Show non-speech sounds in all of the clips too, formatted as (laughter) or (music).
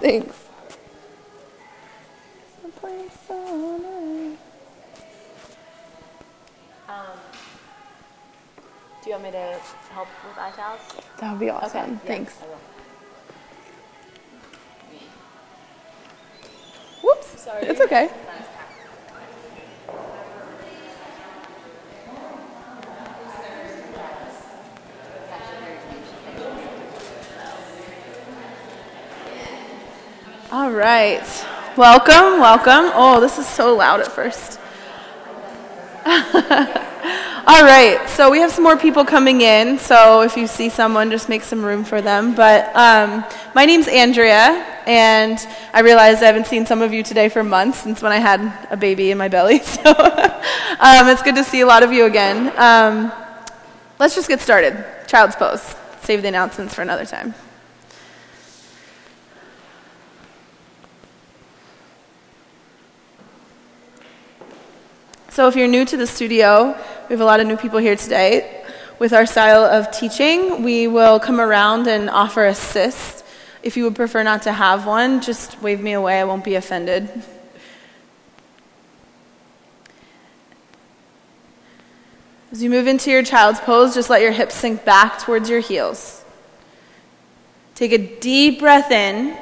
Thanks. Um, do you want me to help with eye towels? That would be awesome. Okay. Thanks. Will. Whoops. Sorry. It's okay. Right. Welcome, welcome. Oh, this is so loud at first. (laughs) All right, so we have some more people coming in. So if you see someone, just make some room for them. But um, my name's Andrea, and I realize I haven't seen some of you today for months since when I had a baby in my belly. (laughs) So um, it's good to see a lot of you again. Um, let's just get started. Child's pose. Save the announcements for another time. So, if you're new to the studio, we have a lot of new people here today. With our style of teaching, we will come around and offer assist. If you would prefer not to have one, just wave me away. I won't be offended. As you move into your child's pose, just let your hips sink back towards your heels. Take a deep breath in,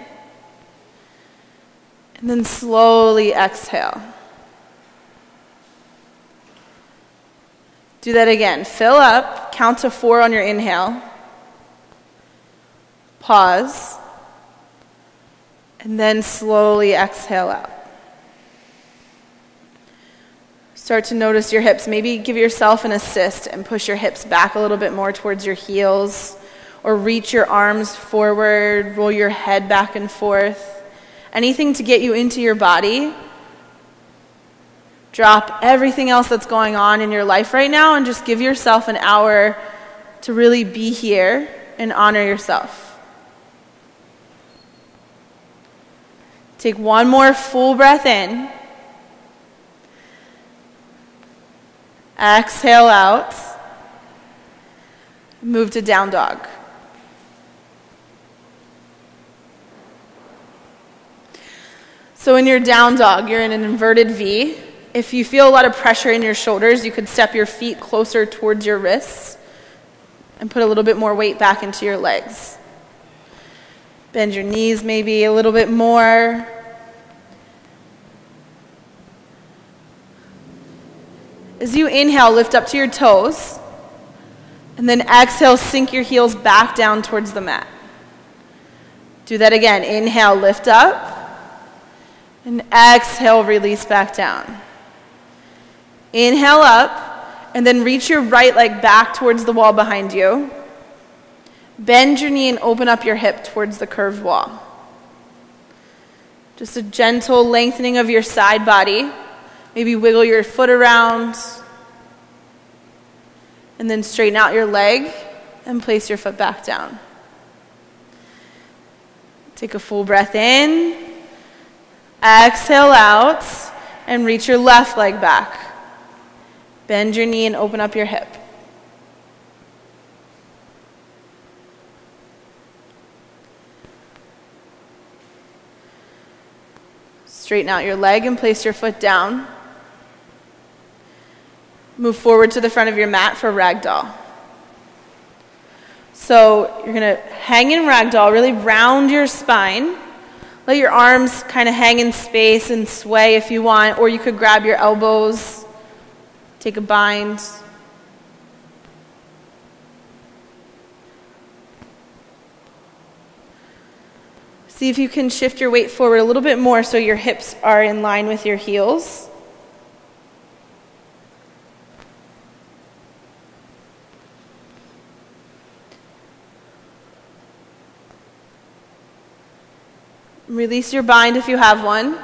and then slowly exhale. Do that again. Fill up, count to four on your inhale. Pause. And then slowly exhale out. Start to notice your hips. Maybe give yourself an assist and push your hips back a little bit more towards your heels, or reach your arms forward, roll your head back and forth. Anything to get you into your body Drop everything else that's going on in your life right now and just give yourself an hour to really be here and honor yourself. Take one more full breath in. Exhale out. Move to down dog. So, in your down dog, you're in an inverted V. If you feel a lot of pressure in your shoulders, you could step your feet closer towards your wrists and put a little bit more weight back into your legs. Bend your knees maybe a little bit more. As you inhale, lift up to your toes. And then exhale, sink your heels back down towards the mat. Do that again. Inhale, lift up. And exhale, release back down. Inhale up, and then reach your right leg back towards the wall behind you. Bend your knee and open up your hip towards the curved wall. Just a gentle lengthening of your side body. Maybe wiggle your foot around. And then straighten out your leg and place your foot back down. Take a full breath in. Exhale out and reach your left leg back. Bend your knee and open up your hip. Straighten out your leg and place your foot down. Move forward to the front of your mat for ragdoll. So you're going to hang in ragdoll, really round your spine. Let your arms kind of hang in space and sway if you want, or you could grab your elbows Take a bind. See if you can shift your weight forward a little bit more so your hips are in line with your heels. Release your bind if you have one.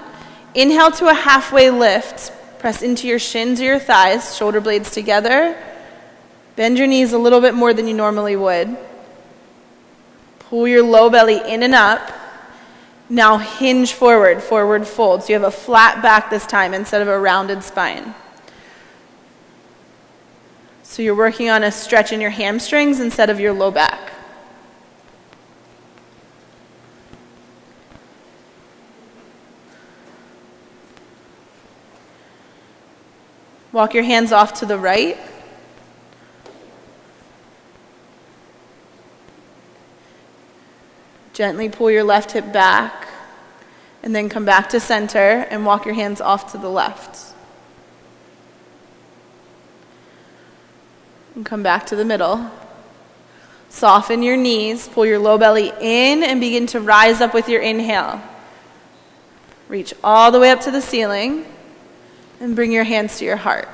Inhale to a halfway lift. Press into your shins or your thighs, shoulder blades together. Bend your knees a little bit more than you normally would. Pull your low belly in and up. Now hinge forward, forward fold. So you have a flat back this time instead of a rounded spine. So you're working on a stretch in your hamstrings instead of your low back. Walk your hands off to the right. Gently pull your left hip back and then come back to center and walk your hands off to the left. And come back to the middle. Soften your knees, pull your low belly in, and begin to rise up with your inhale. Reach all the way up to the ceiling and bring your hands to your heart.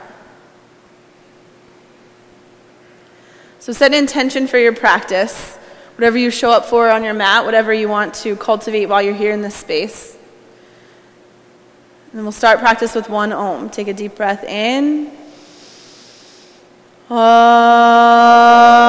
So set an intention for your practice, whatever you show up for on your mat, whatever you want to cultivate while you're here in this space. And we'll start practice with one om. Take a deep breath in. Ah.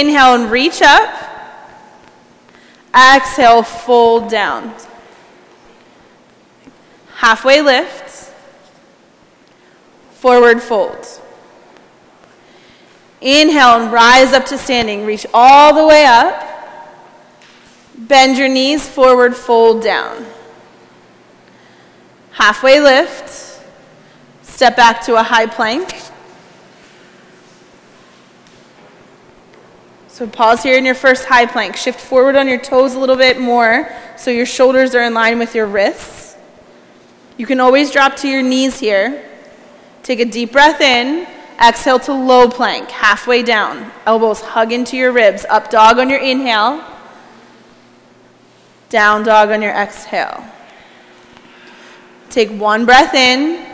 Inhale and reach up. Exhale, fold down. Halfway lift. Forward fold. Inhale and rise up to standing. Reach all the way up. Bend your knees forward, fold down. Halfway lift. Step back to a high plank. So pause here in your first high plank. Shift forward on your toes a little bit more so your shoulders are in line with your wrists. You can always drop to your knees here. Take a deep breath in. Exhale to low plank, halfway down. Elbows hug into your ribs. Up dog on your inhale. Down dog on your exhale. Take one breath in.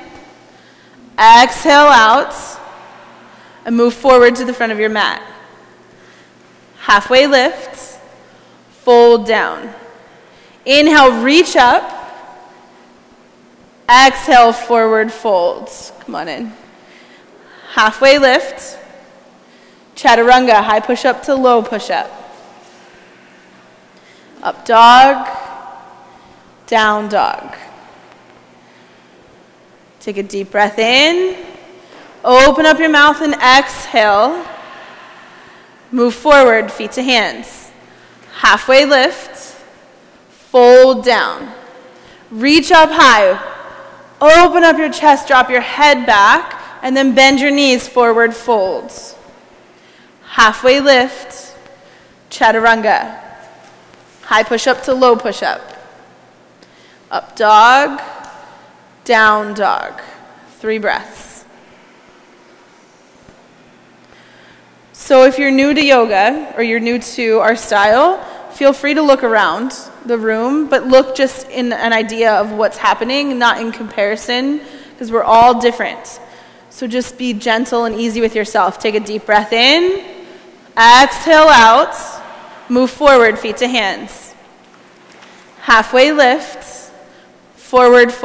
Exhale out. And move forward to the front of your mat. Halfway lift. Fold down. Inhale, reach up. Exhale, forward folds. Come on in. Halfway lift. Chaturanga, high push up to low push up. Up dog, down dog. Take a deep breath in. Open up your mouth and exhale. Move forward, feet to hands. Halfway lift. Fold down. Reach up high. Open up your chest, drop your head back and then bend your knees forward, folds. Halfway lift, chaturanga. High push up to low push up. Up dog, down dog. Three breaths. So if you're new to yoga or you're new to our style, feel free to look around the room, but look just in an idea of what's happening, not in comparison, because we're all different. So just be gentle and easy with yourself. Take a deep breath in, exhale out, move forward, feet to hands. Halfway lift, forward fold.